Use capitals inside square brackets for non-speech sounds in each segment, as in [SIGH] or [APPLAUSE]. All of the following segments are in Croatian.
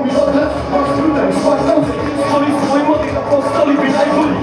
Mogu mi odnat, moć truda i svoj srce Oni svoj motiv da postali bi najbolji.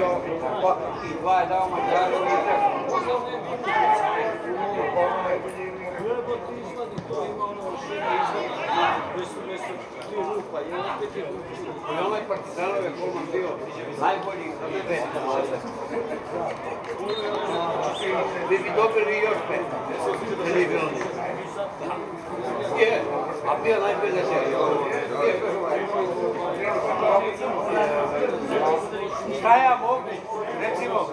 I dva je dao Mađaru i izvadi to, ima ono su je I onaj partizanov je golman bio najbolji pet? Vi bi dobili još pet. Je, a bio. Šta ja mogu, recimo,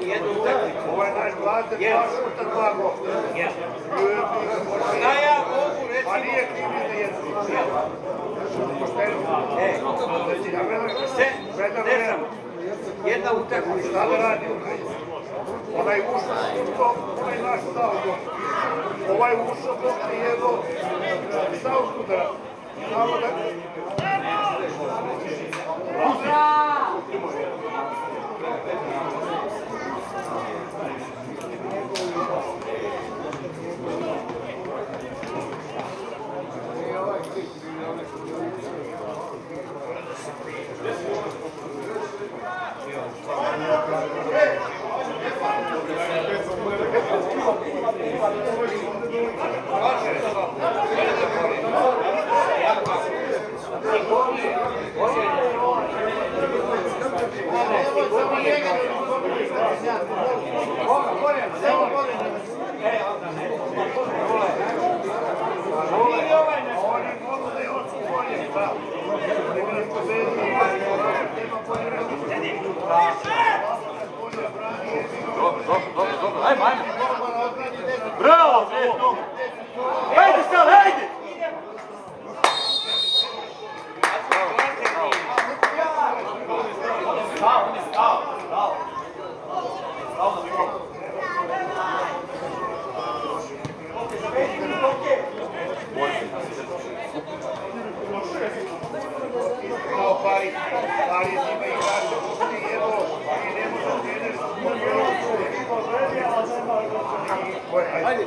jednu utakmicu? Ovo je naš vlade, dva šuta, dva gola. Šta ja mogu, Pa recimo, nije kriv ni za jednu. E, ne znam, jedna utakmica. Šta da radi onaj? onaj ušao što, onaj naš Salko, ovaj ušao dok je jedo Salku da, znamo da... dobro. Ajmo, ajmo. Bravo, Sveto. Ajde sad. Kao pari, pari ima igrača, i evo, i ne može trener Ajde.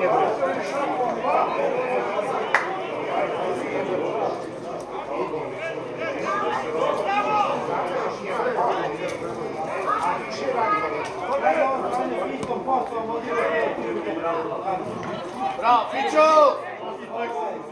Ne bude. Bravo, Fićo!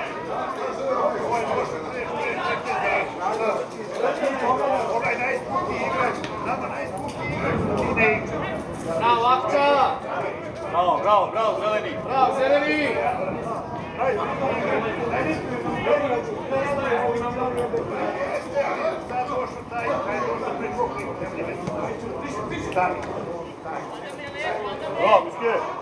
Bravo, bravo, Bravo, bravo, bravo, bravo, Bravo, zeleni. Bravo, Biske. Bravo, Biske.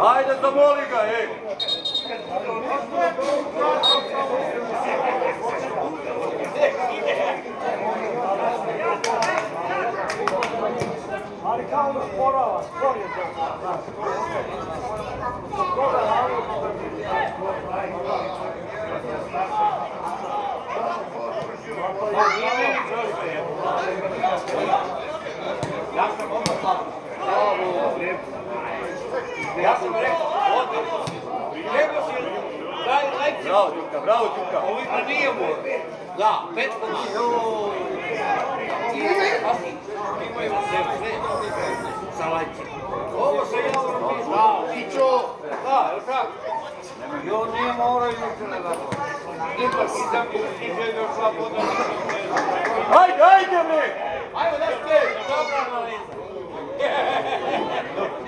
Ajde, zamoli ga, ej. Ali kao da sporava, spor je to. Ja sam rekao, ovdje. Treba si, daj Leipzig. Bravo, Đuka, bravo, Đuka. Ovi pa nije mu. Da, petko. Pazi, imaju se sve sa Leipzigom. Ovo se javno pisao. Da, Ićo. Da, jel tako? I on nije morao ići na da. Ipak i za stiže još slobodno. Ajde, ajde, bre. Ajmo da ste, dobra analiza. [LAUGHS]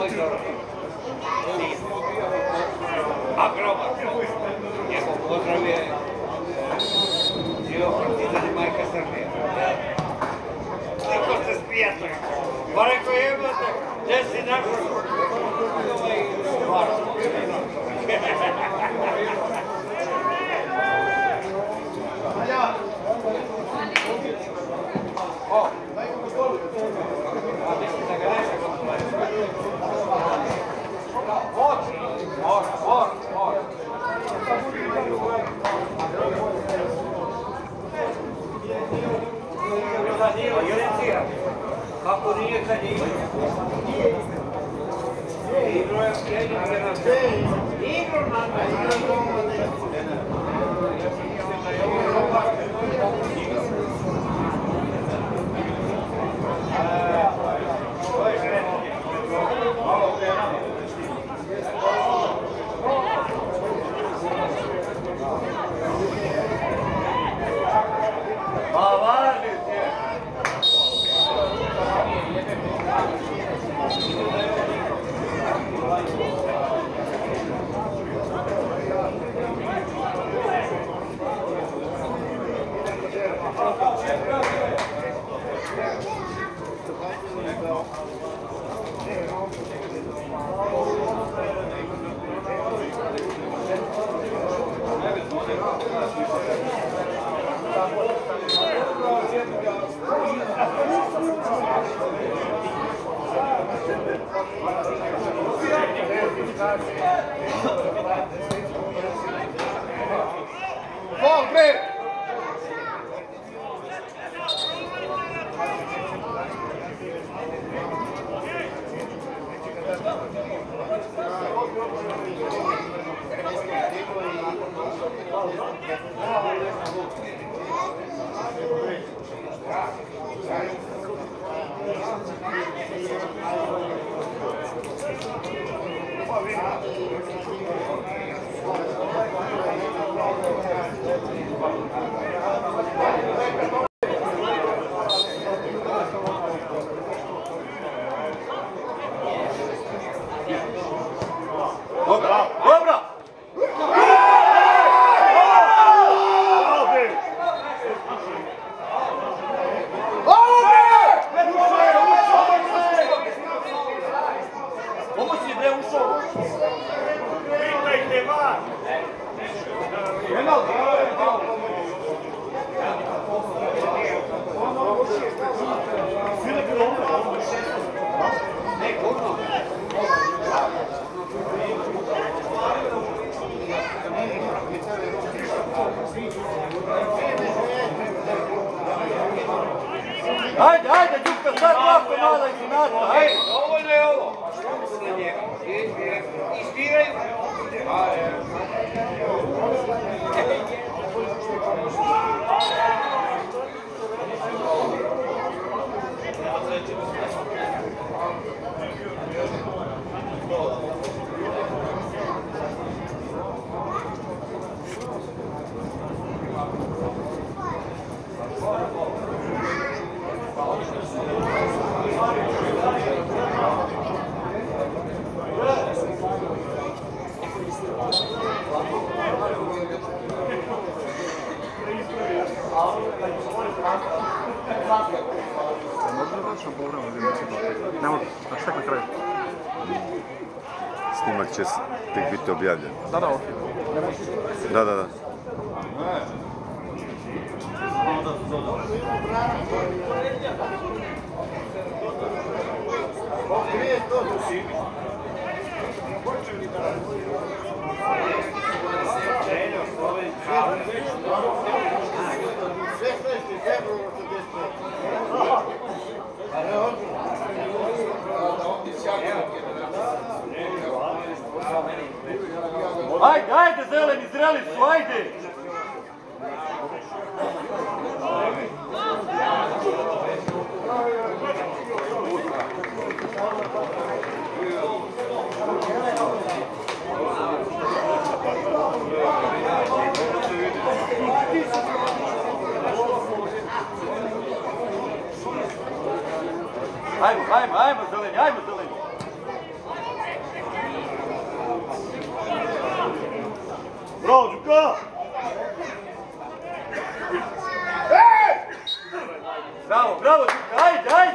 Moj dobro. A grobar. Njegov pozdrav je Živeo Partizan majka Srbije. Tako se spijate. Pa rekao jebate, gdje si našao? Ovaj, Igro, Igro, dovoljno je ovo. Ispiraju. A, evo. Snimak će tek biti objavljen. Da, da, ok. Da, da, da. Ajde, ajde, zeleni, zreli su, ajde. Ajmo, ajmo, ajmo, zeleni, ajmo, Go, Jucão! Bravo, bravo, Jucão! Ai, ai!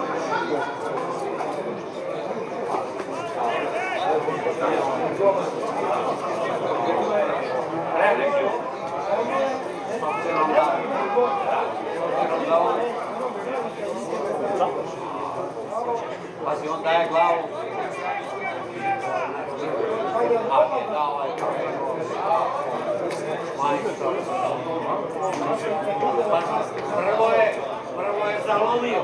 Pazi, on daje glavu. A je dao prvo je, prvo je zalomio.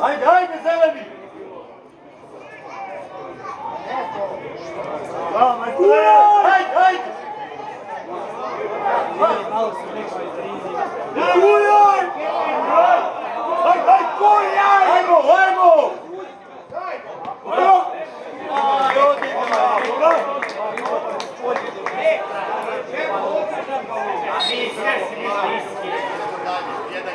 Ajde, ajde, zeleni! Bravo, majstore! Ajde, ajde! Kujaj! Ajde, ajde, kujaj! Ajmo, ajmo! Bravo! Bravo! Će jedan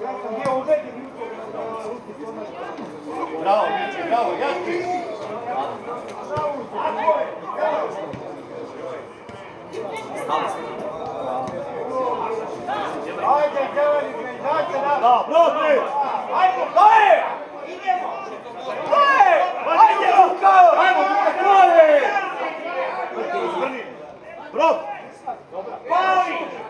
Oni nismo dali gol. Bravo, Miće, bravo, Jaspi! Ajde, zeleni, nam. Da, protiv! Ajmo, daj! Idemo! Daj! Ajde, Luka! Ajmo! Bravo! Pali!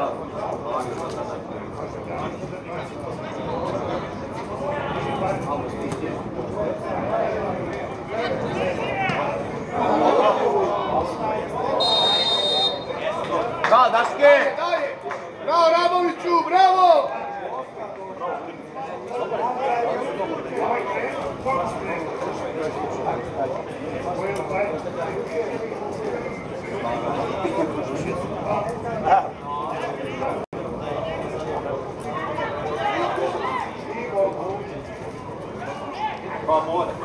Bravo, daske! Bravo Raboviću, bravo! Ah. hora.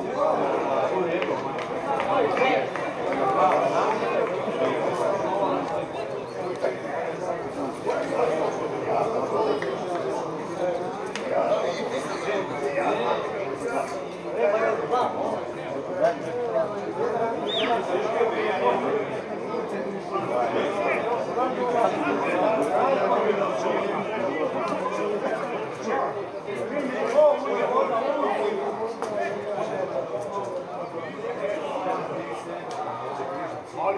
Thank you.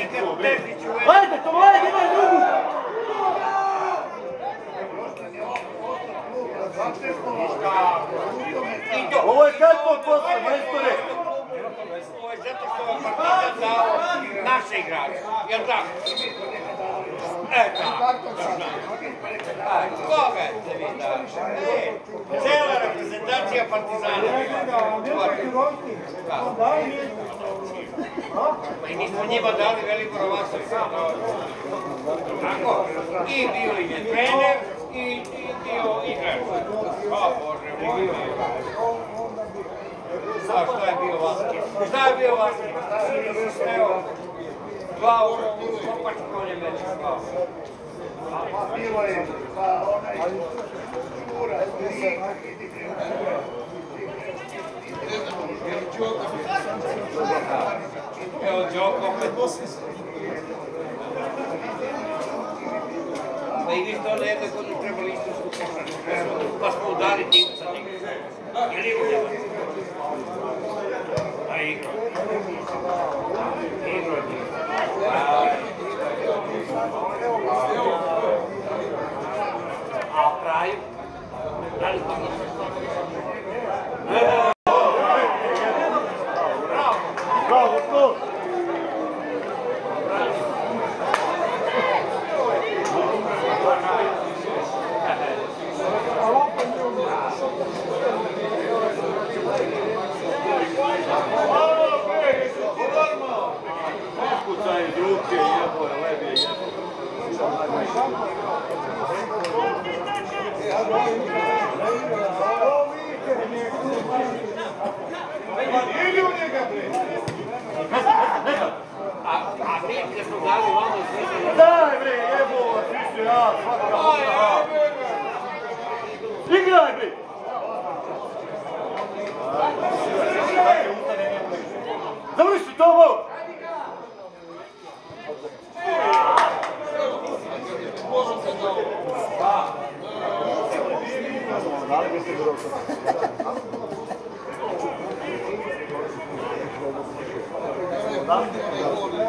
Ajde, to ajde, imaj drugu! To- Ovo je kako posle, majstore! Ovo je zato što vam Partizan dao naše igrače, jel tako? E, tako. Koga ste vi dali? E, cela reprezentacija Partizana. Pa i mi smo njima dali Velibora Vasovića. Tako? I bio im je trener i, i bio igrač. O Bože, moj. A šta je bio Vaskić? Šta je bio Vaskić? Evo, dva u kopačku on je meč slao. Bilo je, pa onaj, Jura, Lik, Evo Đoko opet. Pa i É o Joe como vocês. Daí estão lendo quando os trabalhistas do Congresso para mudar e tipo de E Ali o Aí. A praia. Daj bre, jebo, su ja, svaka ja. Igraj bre! Nije tačno,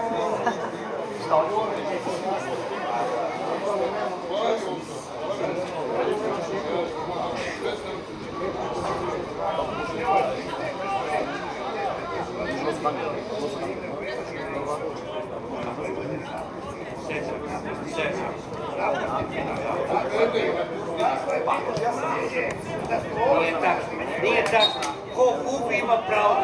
nije tačno. Ko gubi ima pravo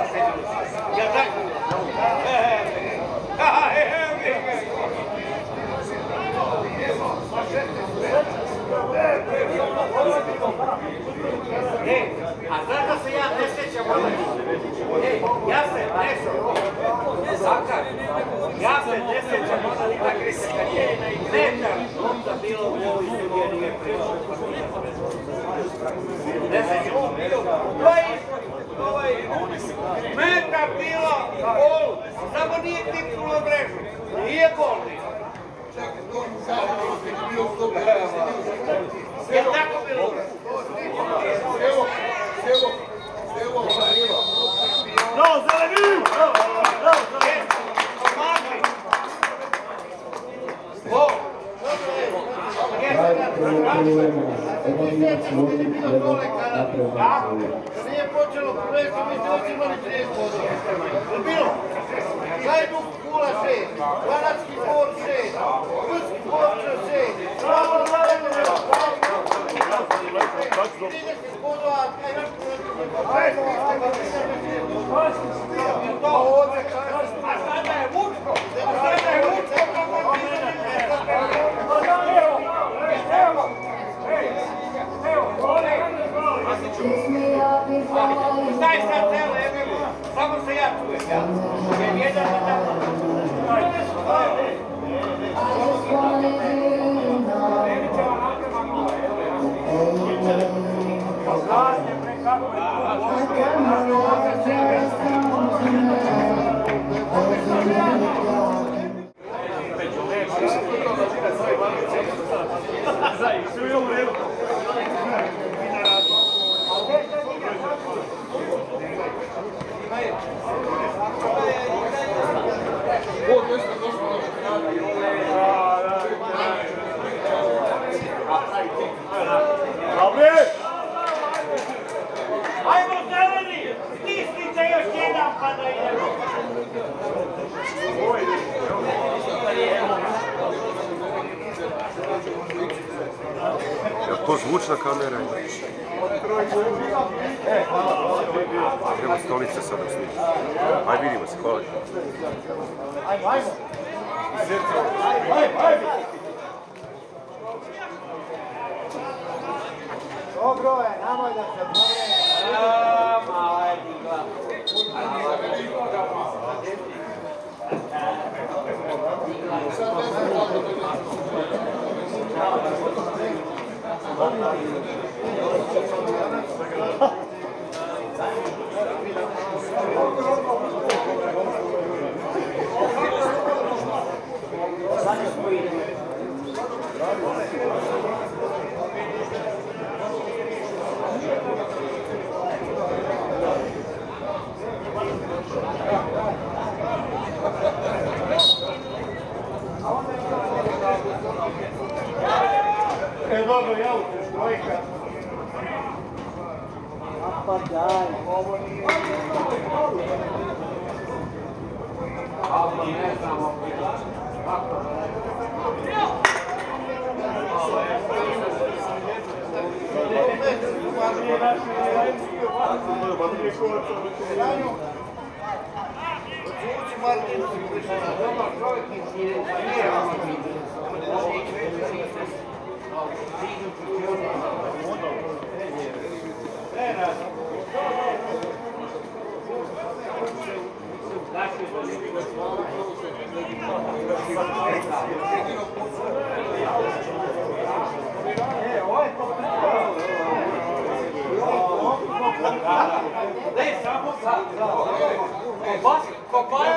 Kopar, kopar é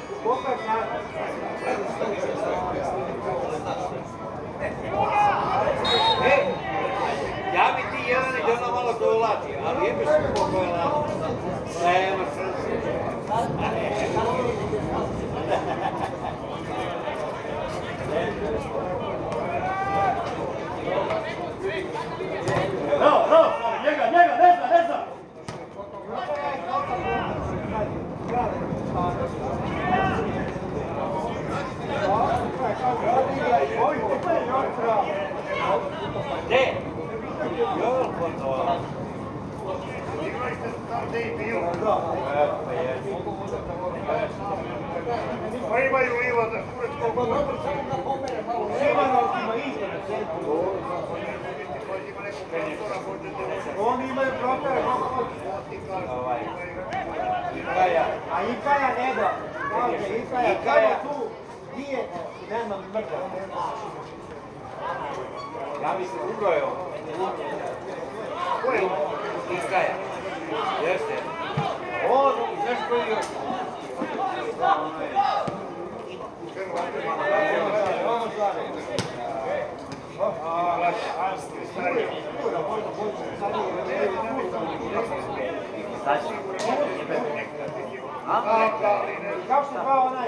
E, ja bi ti jedan i ono malo to ali je bi se pokojala. Nema srce. No, no, njega, njega, ne zna, ne! Pa imaju Iva za kurečko. Oni imaju protare. A Ikaja ne da. Ikaja tu. Dijete. Nemam. Ja mi se ubrojao. Ko je? Jeste. On znaš koji još? Kako se kao onaj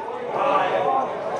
God.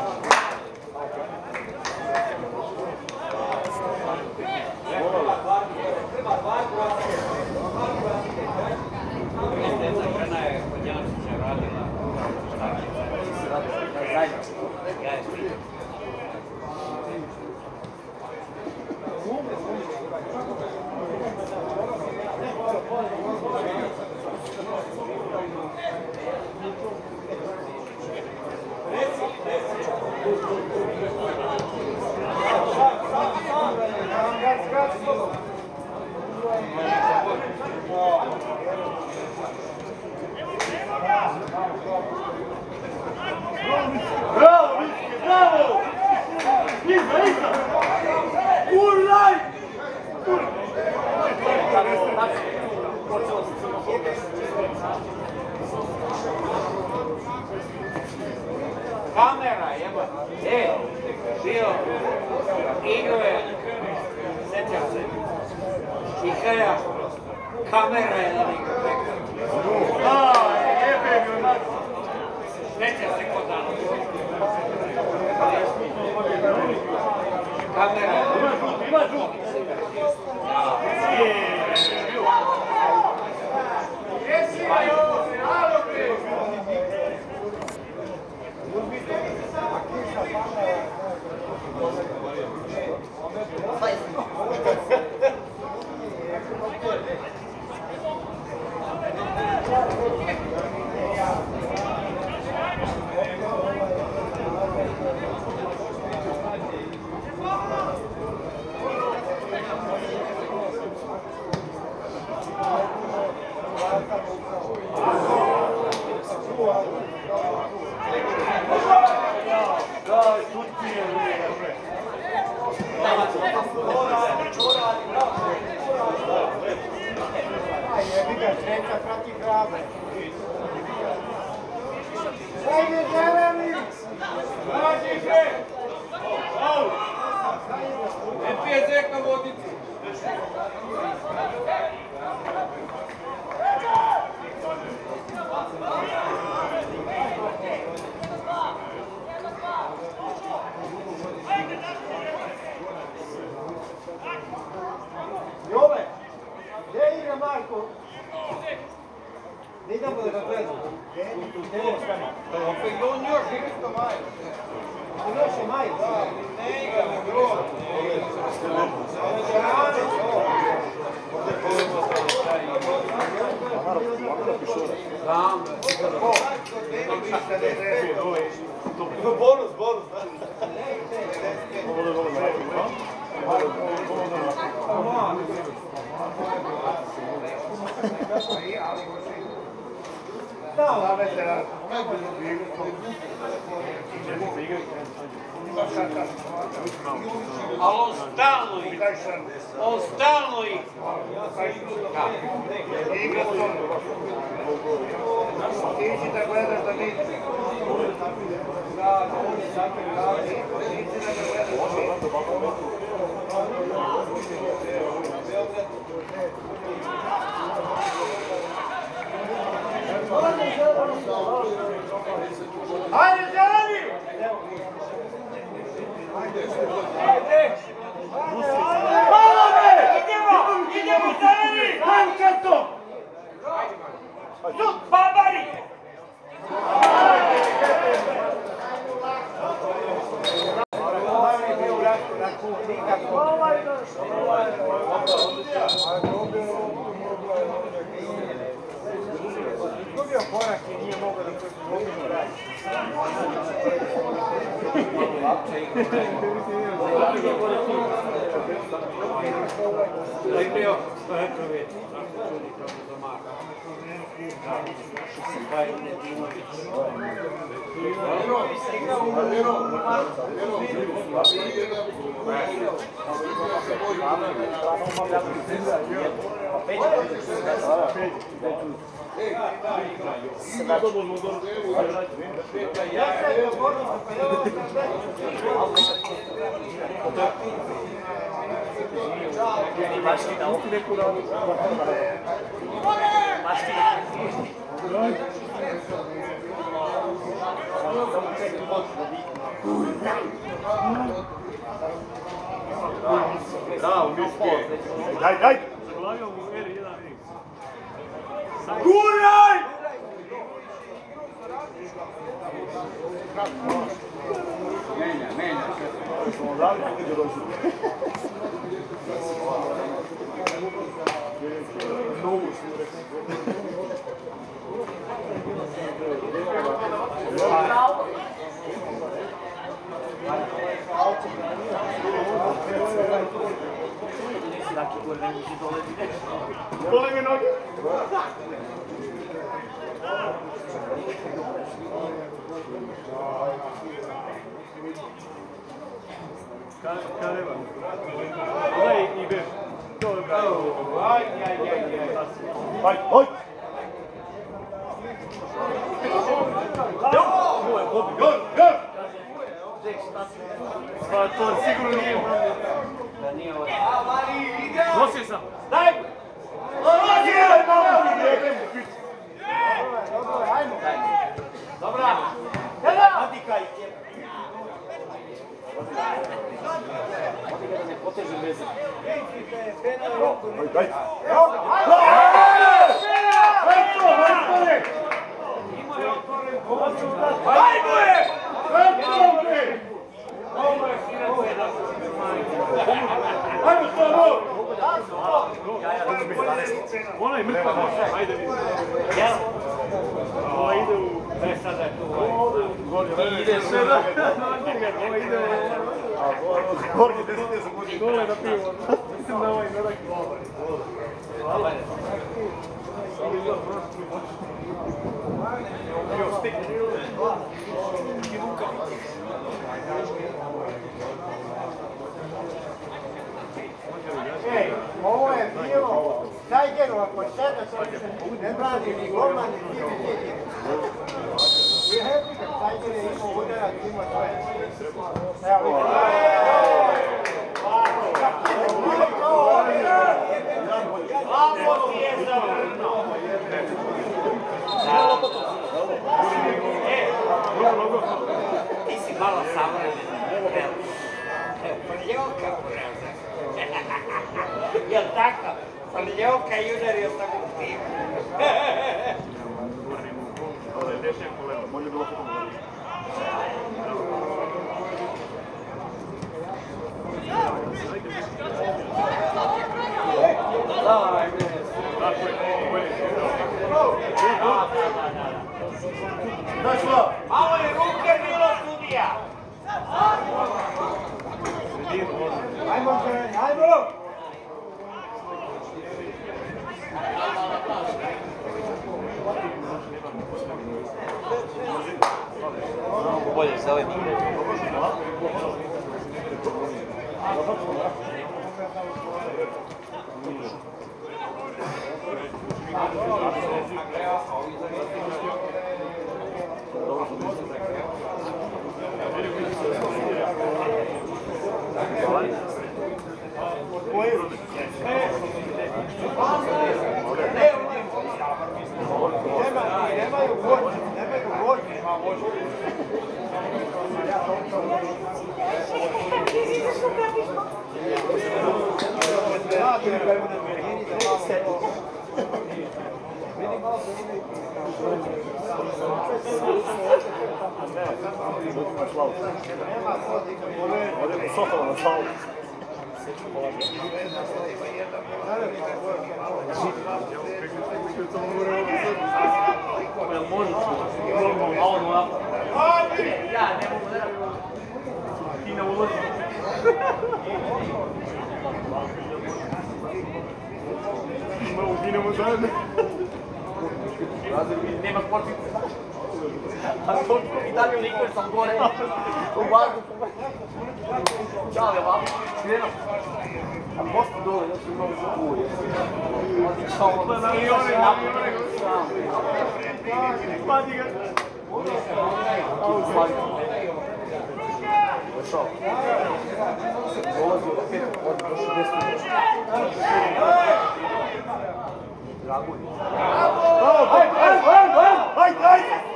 ข้าไม่แรงอะไร [LAUGHS] Bonus, bonus, Slavete rad. Ali on stalno ih. Ali ostaloj, ostaloj. Ići da gledaš da vidiš. Ići da gledaš da vidiš. Vai, Regiane! Palame! Idemo! Idemo za Eri! Daj mu karton! Sud, babari! Ovaj naš! Ovaj naš! vidio korak i nije mogao da Primio, to je to već, tako čuli kako zamaka. Thank you. Mastiga, vamos ver por onde. Mastiga. Dai, dai! Dai, dai! Guraj! Menja, menja. Daqui por menos de dólar direto. Poleminog. Kareva. Daj i beš. Aj, aj, aj, aj. Pa to sigurno nije Nosio sam. Mi nije. Dobra! Adikaj. Daj! Vamos, Toru! Ovo! Ona je mrtva može, ajde vidi. Ova ide u... Ne, sada je tu. Ide sada. Ova ide Gornji desne za godinu. dole na pivo. Mislim da ovaj gorak Ej, ovo je bilo Sajgerova početak koji se ne brani ni golman ni ti ni ti. I kad Sajger je imao udarac, ima svoje. Evo ti je si malo savremen. Evo, prljoka, brate. [LAUGHS] Jel tako? Prljoka i udario sam u bilo. Malo je ruke bilo sudija. Ajmo, ajmo! Bolje se ovim. Nemaju je Sokola na slavu. Dinamo dan. Nema sportnik. Italia Lakers ancora un guardo ciao va sirena a posto dove non sono sicuro ma diciamo la migliore la migliore simpatica lo so odio odio questo Drago. Vai, vai, vai, vai, vai, vai.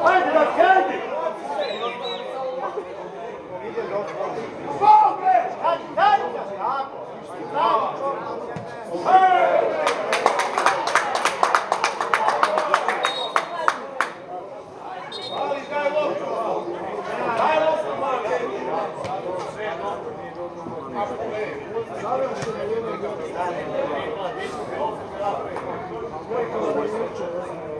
Čao. Pa na lione, na lione. Padi ga. Au, slavi. Došao. Dolazi opet, od došao desno. Dragulj.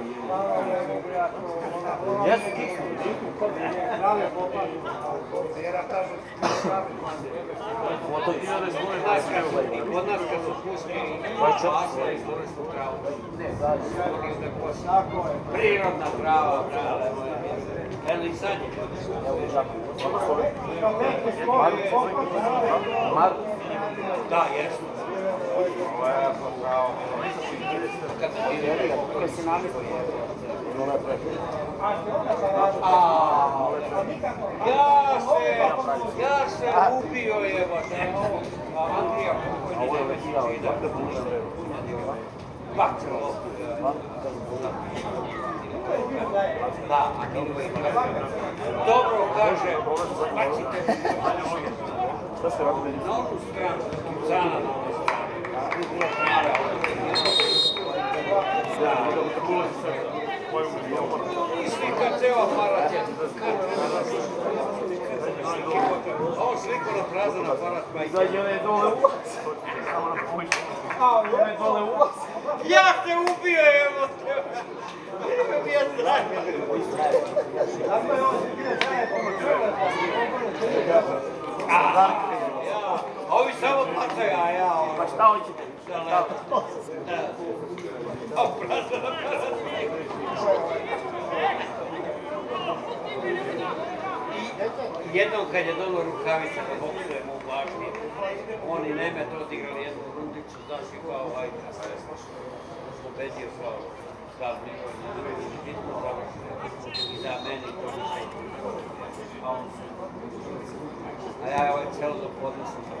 kiknu? I kod nas kad su pustili pasa i skoro su travu. Ne, Prirodna trava, brale moja. Evo i sad je. Da, jesmo. Kad se Ja se, ja se ubio. A Andrija. Bakro. Da, a dobro kaže, bacite Šta se radi? na onu stranu, Zana na onu stranu. I slika ceo aparat je. A on sliko na prazan aparat, pa i Izađe onaj dole ulaz. Samo na pušću. Onaj dole ulaz. Ja te ubio, evo te. Evo mi je strah. Ja, ovi samo bacaju, a ja ono. Pa šta hoćete? I jednom kad je dono rukavice da boksujemo u bašti, oni Nemet odigrali jednu rundicu, znaš i kao ajde, pobedio kao stav njegov na drugi bitno završeno i da meni to ne A on se a ja ovaj celo do podne sam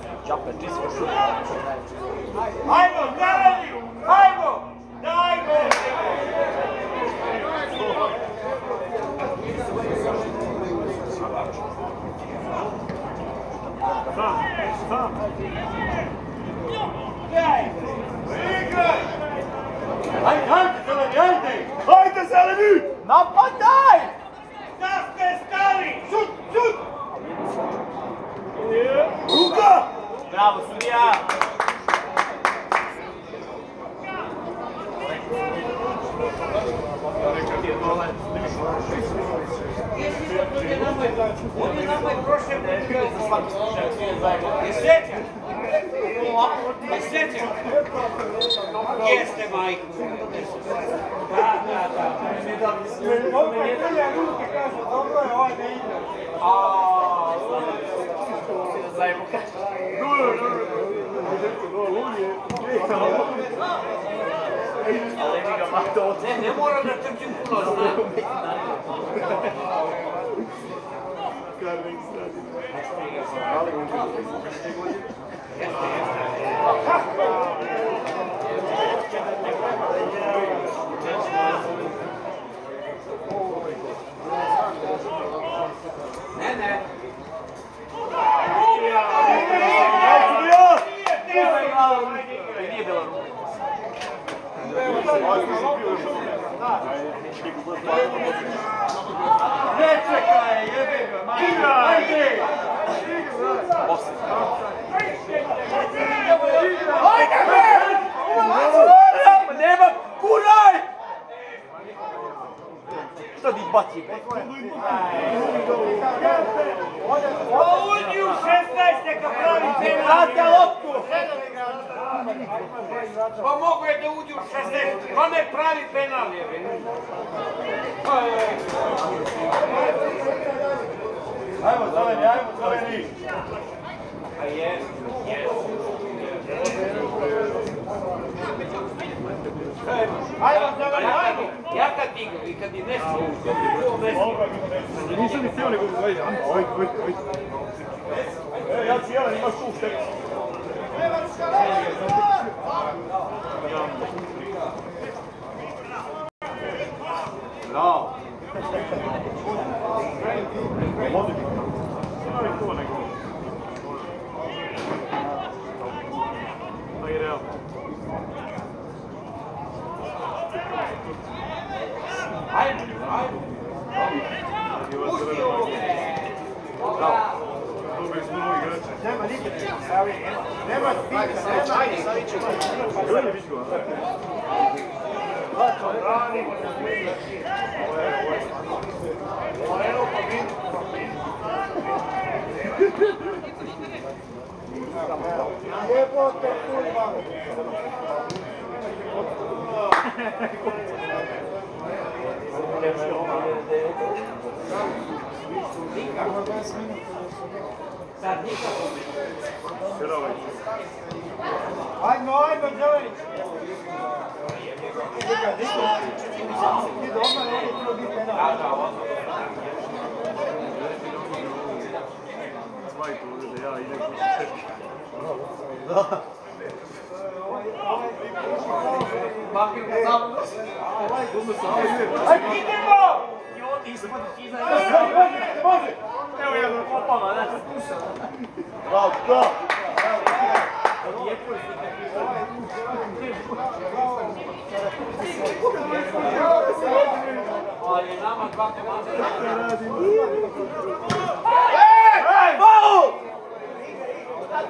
jumping this was Michael, tell you! Michael! Sam, Sam. Играй! Айханте, Саламианте! Айде, Салами! Нападай! Ставте, стали! Шут, шут! Рука! Bravo, sudija! On je nama i prošle? Jeste, majku. Da. Je ruke, kaže, dobro je, ovaj ne ide. Ne, Nenek. Čekaj, jebe ga, majke. Ajde! Kuraj! Što ti baci? Uđi u 16, neka pravi penal. Vrate loptu! Pa mogu je da uđe u 60, pa ne pravi penal je. Ajmo, zeleni, ajmo, zeleni. A je, je. Ja kad i kad je nešto Nisam ni htio nego oj, oj, oj. E, ja ci jedan, imaš tu štek. Bravo. Ajde. Ajde, ajde. Pusti ovo. Dobili smo novi. Nema nikad, nema spika. Zeleni viš go, Brani. Evo, pa vidi, pa vidi. Lijepo te kurva. Vai nós, meu Deus! Vai tudo, aí, né? Ja ga sam. Dobro sam, ajde. Idemo! I on ispod iza. Može! Evo jedan. Opama, znači, sluša. Bravo, bravo. Odjepo je Ali nama dva komanda. Ej, faul! Ajde,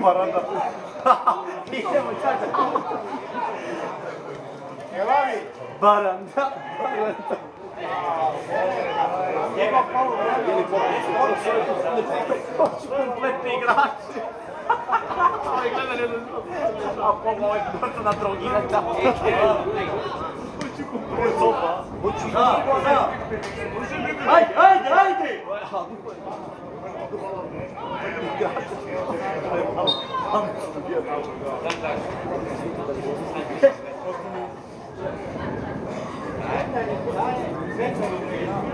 Paranda. Baranda. Baranda. Njegov polu. Kompletni igrač. Apogao na droginę tam Kurwa, bucina! Hajde, hajde, hajde!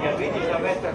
Ja vidiš da vetak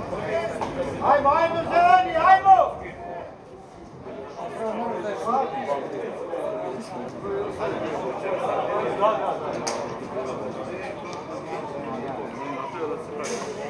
Ajmo, ajmo, zeleni, ajmo! Da, da, da.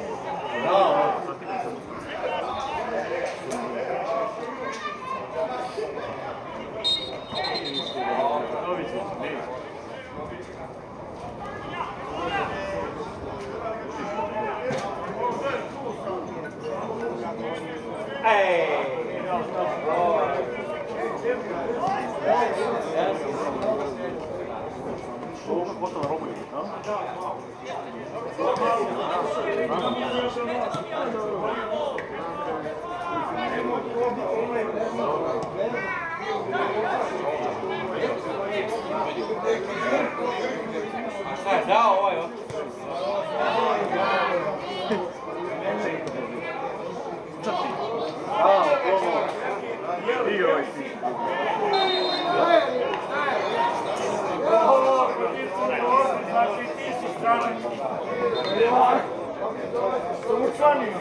Znači ti si stranac. Sumučanin.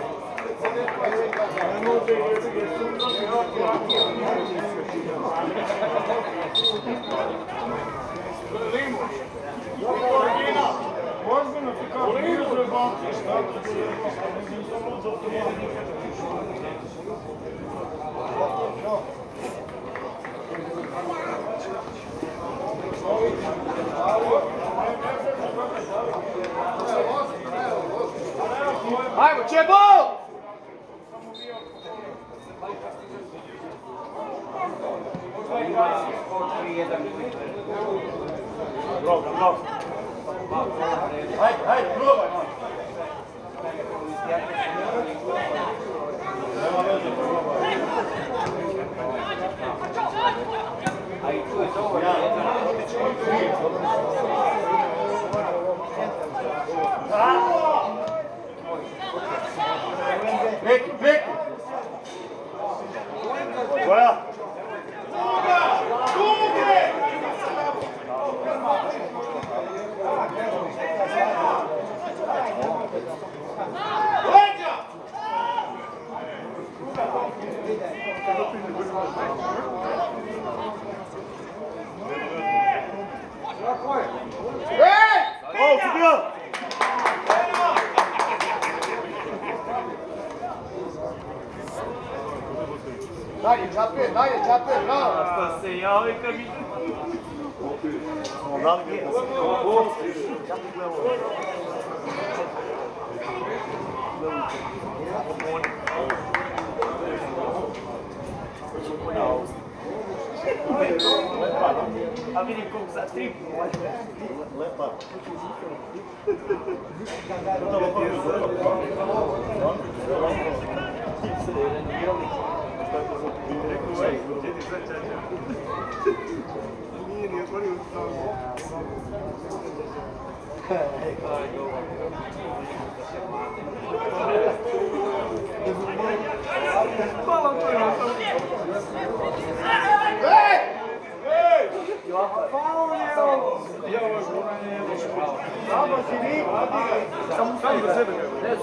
Ozbiljno ti kao nije zajebati, šta ti zajebati, nisam lud za Ajmo, Čebo! Hajde, hajde, probaj, probaj. Neki, Vite, vite Voilà. Gayetapé, Gayetapé, bravo! Hasta señal e caminho. Soldado que Já pegou. A virem como se a tribo. Lepa. Eu estava com a vidim koliko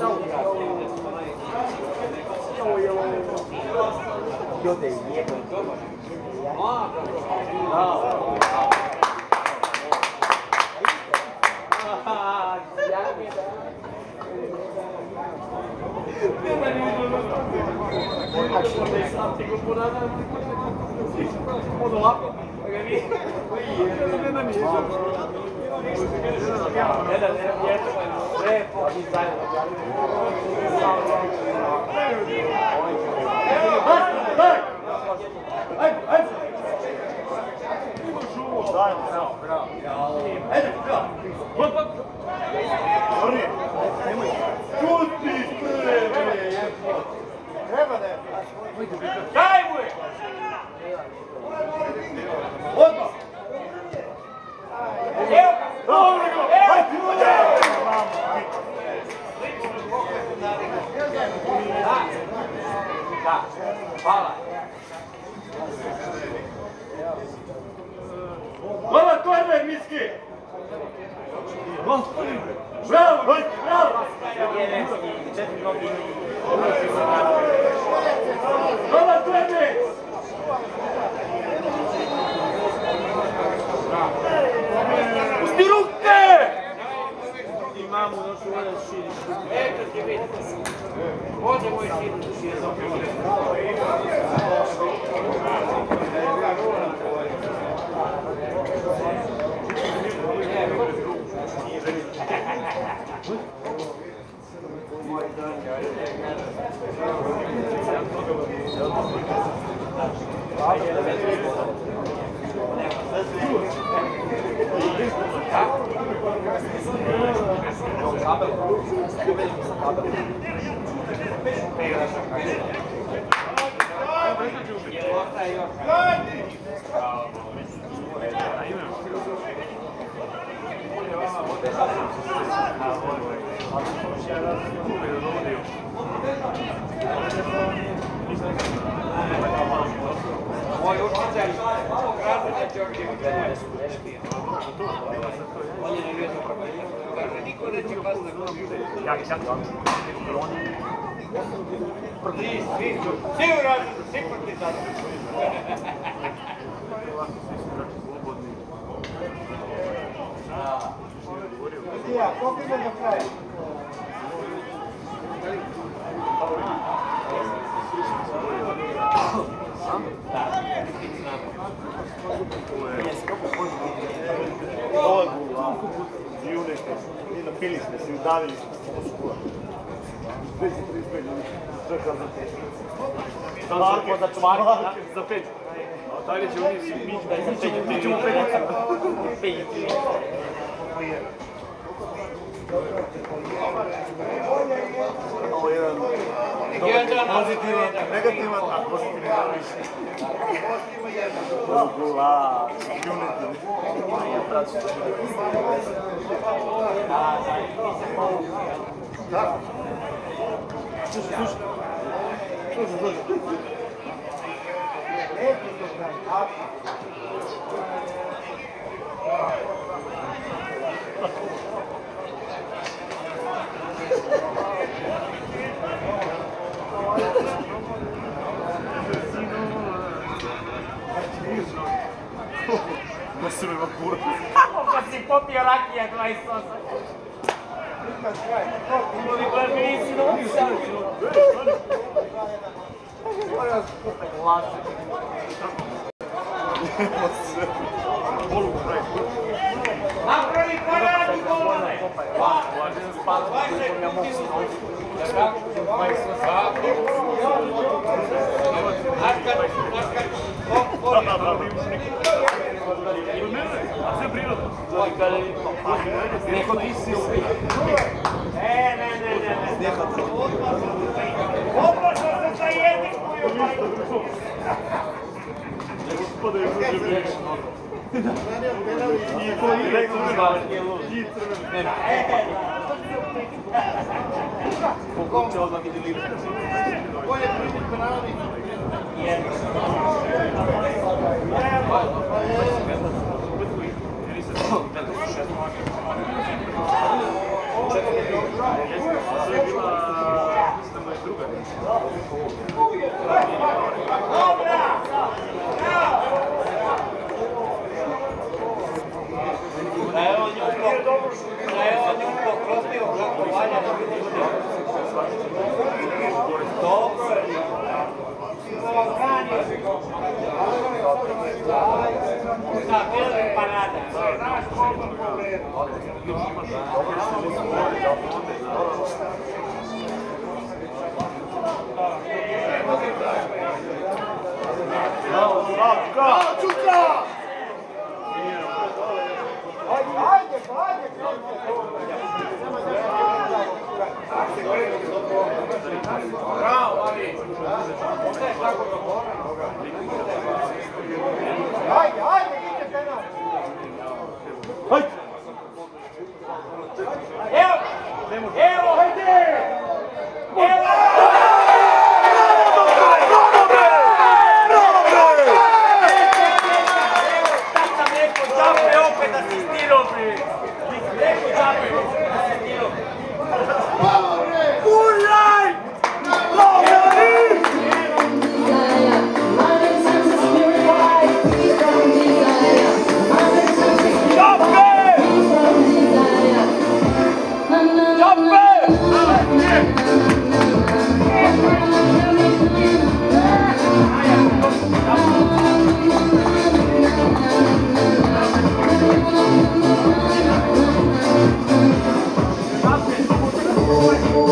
za yo, yo, yo te guié con todo. No. Temporada. Smart, zapeti. Dalje će oni svi biti da izapeti, mi ćemo peti. Peti. Ovo je jedan pozitivan, negativan, a pozitivan više. Ula, unity. Slušaj, slušaj. Slušaj, slušaj. Nossa, meu burro. Se for piorar aqui, é mais só. Não me ensinou um. Lázaro. Bolo Vai ser minha mão. Vai ser. Primeiro, a ser brilho. Enquanto isso, Господа, я уже Никто не дай Полком цяло на видели. Кой е прилик канала ви? Чакайте, Dobro je. Da, bila bi parada. Čuka! Čuka! Ajde, ajde, ajde, ajde, ajde, idite penal. Hajde! Evo! Evo! Hajde! Evo!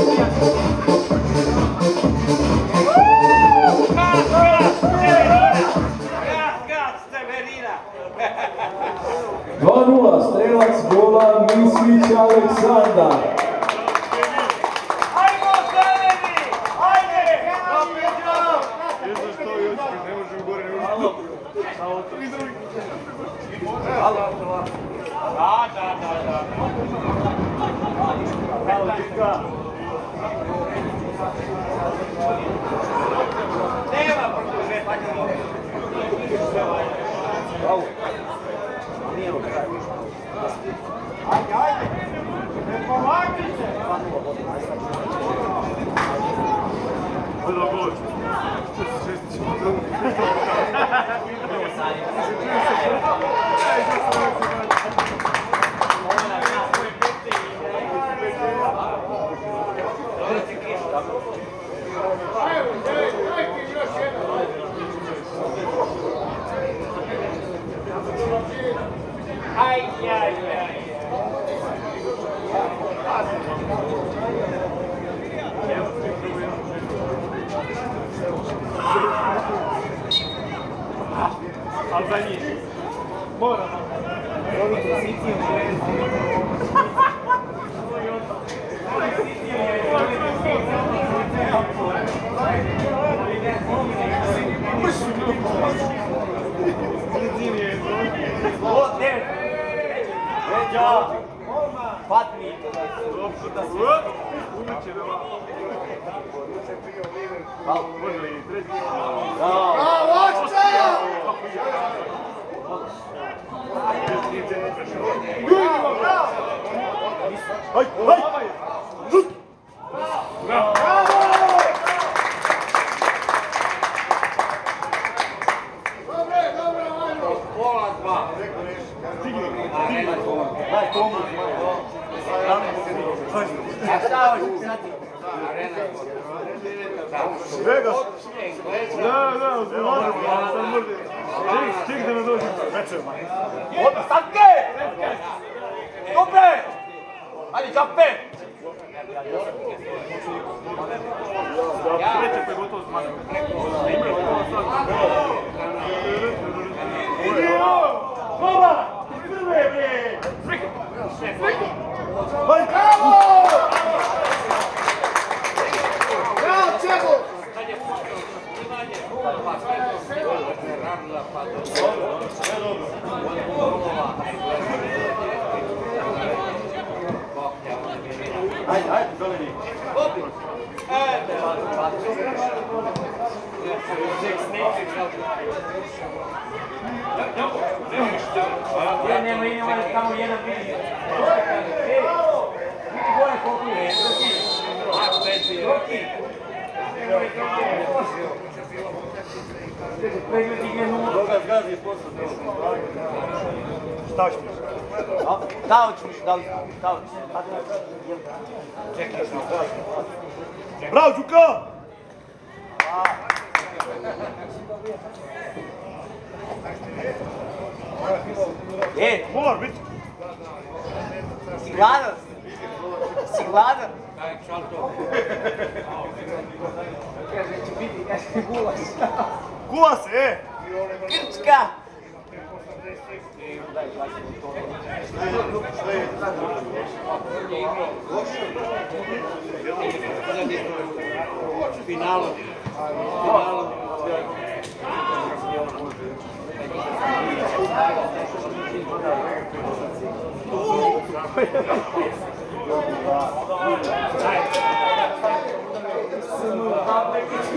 Yeah. Ja nema, ima tamo jedan vidi. Vidi gore koliko je. Doki. Doki. Pregled ih nula. Doga zgazi je posao. Šta ćeš? Dao ću mi, dao dao Bravo, Đuka! E, more, Rich. Siglada. Siglada. Que a gente vive as. Gulas, é. Crítica. Finalo. Finalo. Se não dá, tem que te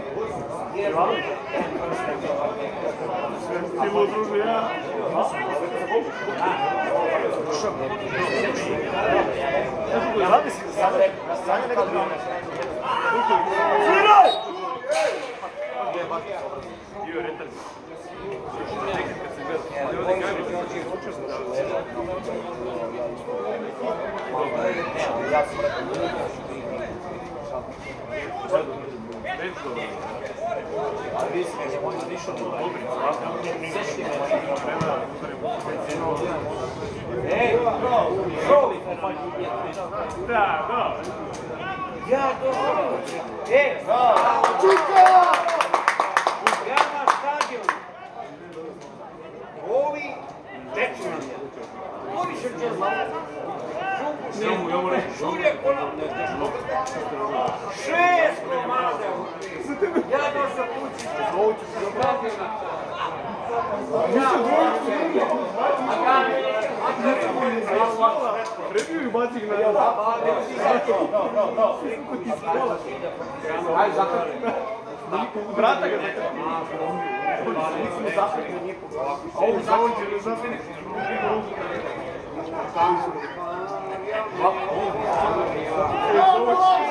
Его друзья. Радость? Стреляй! Юрий, это... Thank you. Gleda, ali ovdje gajbi. Ej, Rovi, ja došao. E, ja na stadion. Ovi, je. Ovi se će. Šest komada. Ja došao kući. Do stadiona. Ja, Prebiju i baci ga na Aj, zakaj? Vrata ga A ovo zavrđe ne zavrđe. Aj, ja, da ne Aj, nas oko dvojica. Ma izađi. A kako? Ono šta su nam, ono šta da, znaš ko nam je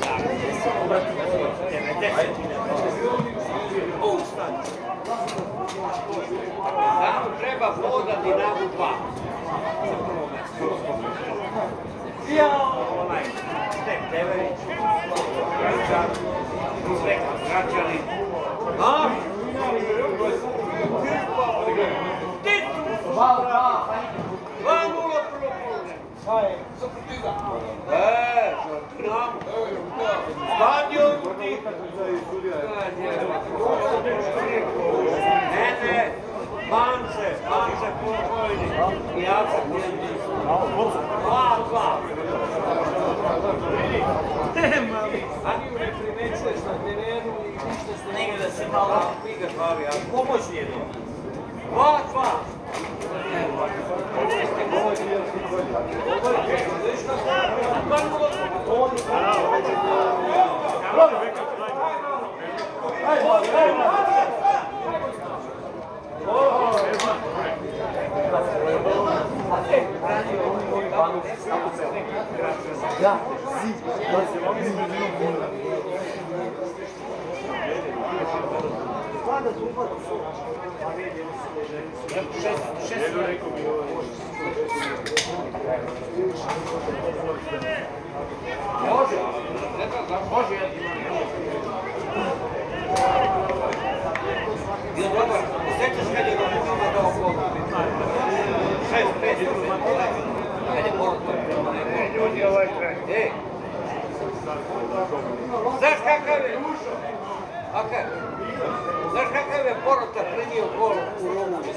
Samo treba voda Dinamu 2. Jao, onaj, Stek Deverić, Gračan, Zveka Gračani. A? Ti tu? 2-0 prvo polne. E, Dinamo. Stadion. Ne, ne, Bance. I ja sam njeni. Dva, dva. A ni ne primećuješ na terenu i ništa se malo je. Dva, dva. Ja, sie, was, sie, sie, sie, sie, može jedan. Bio dobar, osjećaš kad je Romutima dao gol? Šest, pet, kad je Borut prema nekom. Ljudi, ovaj kraj. Ej! Znaš kakav je? Akar, znaš kakav je Borota primio gol u Rumuniji?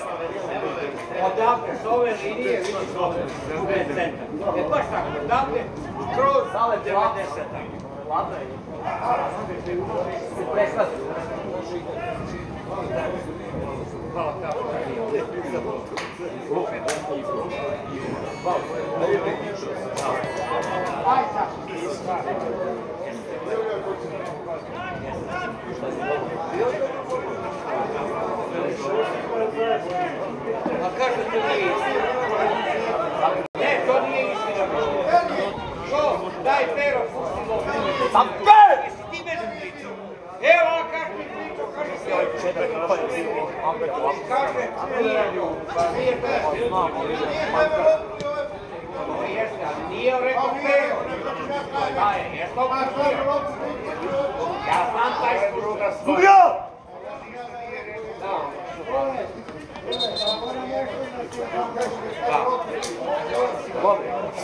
Odavde, s ove linije, vidiš ove. E baš tako, odavde, kroz 90. Ladno je. Se preslazi. Hvala kako. A kaže to nije. Ne, to nije istina. Što? Daj pero, pusti go. Sam pe! Jesi ti mene pričao? Evo, a kako mi pričao, kaže se. Kaže, nije, nije pero. To jeste, ali nije rekao pero. Da je, jeste opustio. Ja znam taj sport. Studio!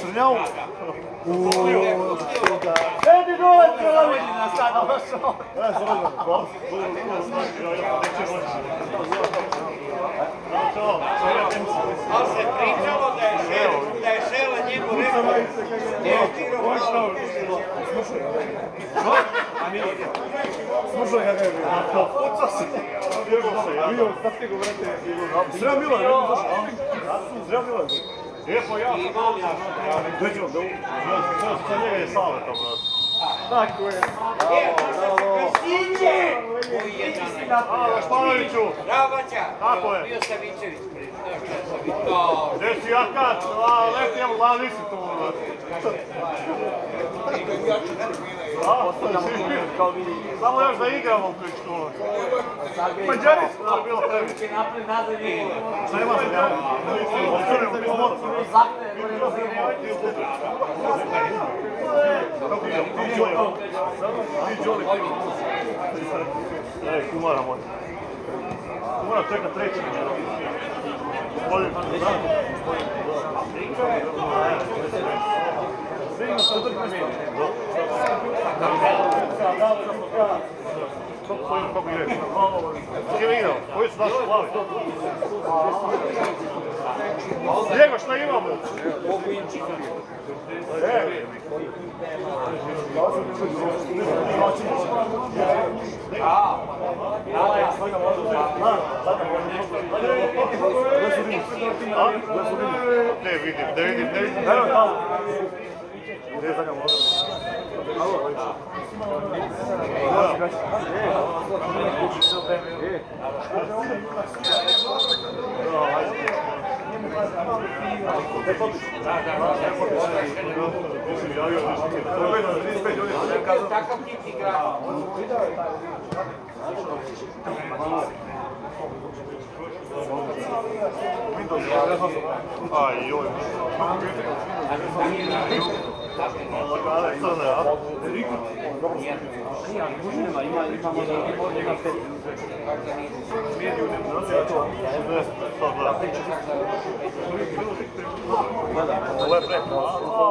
Srnjao? Edi dole, gol. Ali se pričalo da je da je Šela njemu rekao, ne otirao malo. Slušaj kakav je bio. Pucao se. Vidio, kako ti go vrate. Zdrav Milan, ne došao. Zdrav Milan. E, pa ja. Imam ja. Dođemo, da u... Sa njega je savjetom, brate. Tako je. E, Krstiće! Koji je danas? Hvala Španoviću. Bravo, Baća. Tako je. Bio Savićević. pre- Gdje si Jakac? A, leti, evo, tu. A, si. Kao vidi. Samo još da igramo u kričku. Mađari su bilo previše. Napred nazad je. Nema se, ja. Se pomoć. Zakne, gore na zemlju. Ej, kumara moj. Kumara čeka treći. Hvala Gospodin. Kako ide? Kako je igrao? Koji su naši plavi? Diego, šta imamo? E? Ne vidim, ne vidim, ne vidim. Tamo. Gdje je zadnja voda? Takav tip igra. Ovo je preko, ne?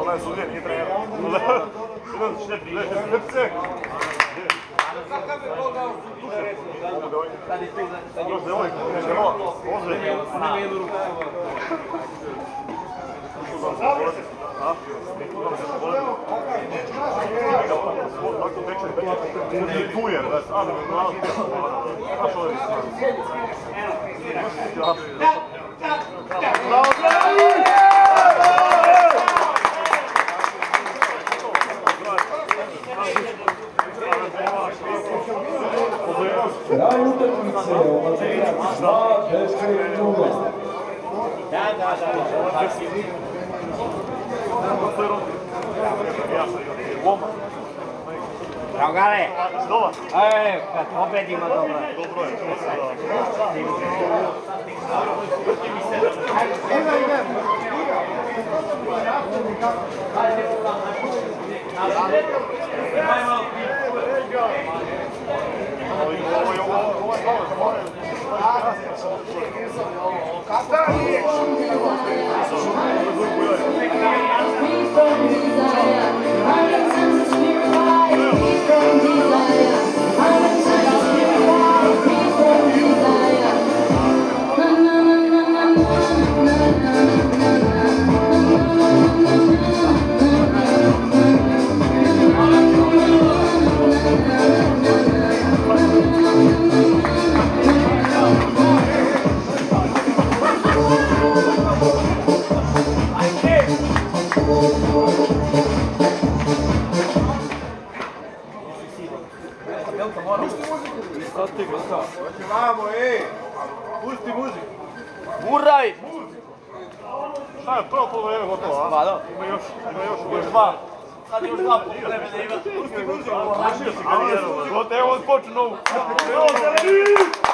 Ona je nije. Kakav je da je tu, sad je Još Dragare, ej, kad opet ima dobro. dobro je, to se da. Ovo je, ovo je, ovo je, ovo Catarina! Je, Guraj! Šta je, prvo polovreme gotovo, a? Pa da. Ima još, ima još, Još dva. Sad još dva vremena ima. Našio si ga nijedno. Evo, novu. Zeleni!